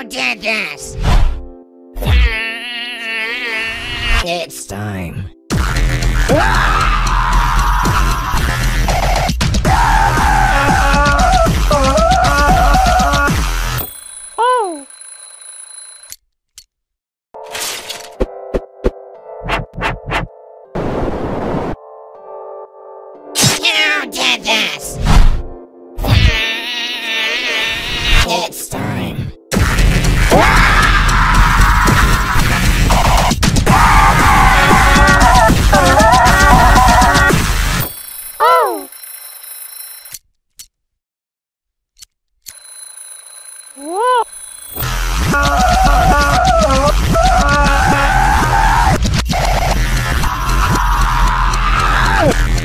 Who did this? It's time. Who did this? Yes.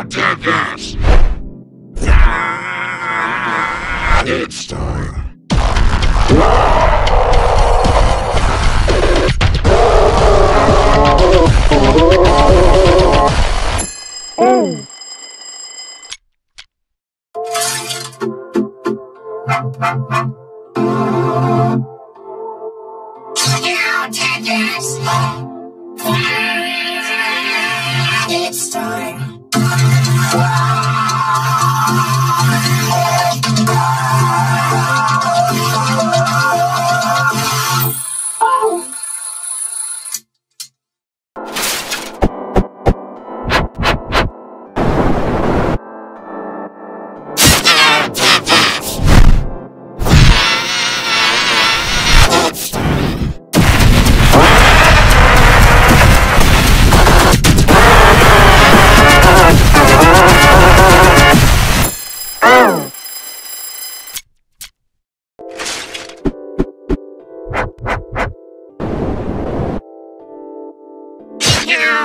Who did this? It's time. Who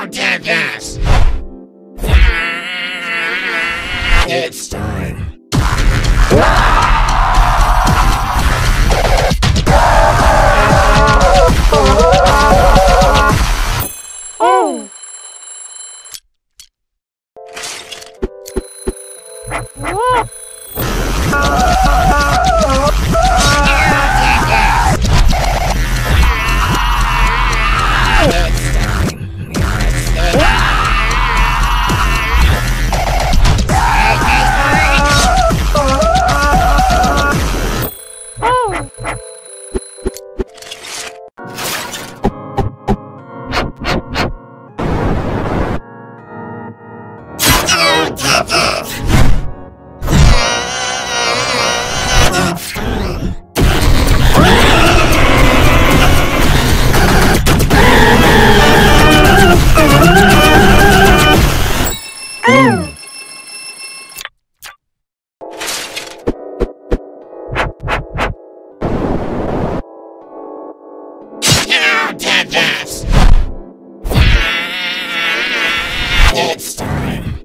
did this? This? It's time.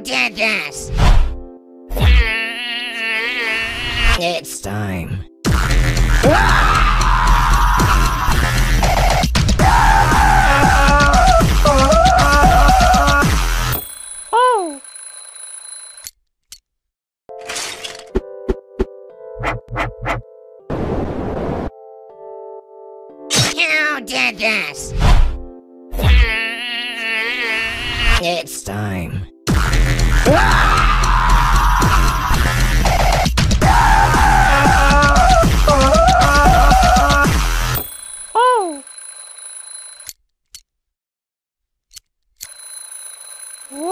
Did this? It's time. Who did this? It's time. Ah! Music.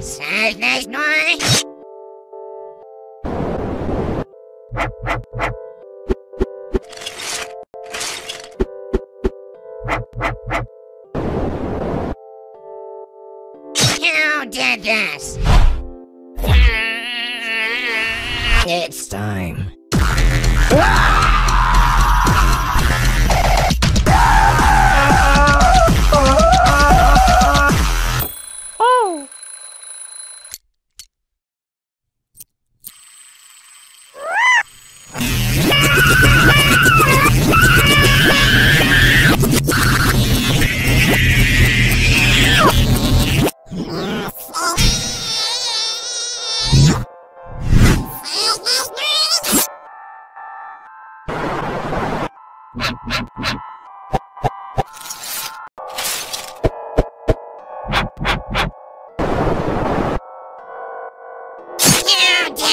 Sadness noise. You did this. It's time. You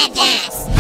You did this.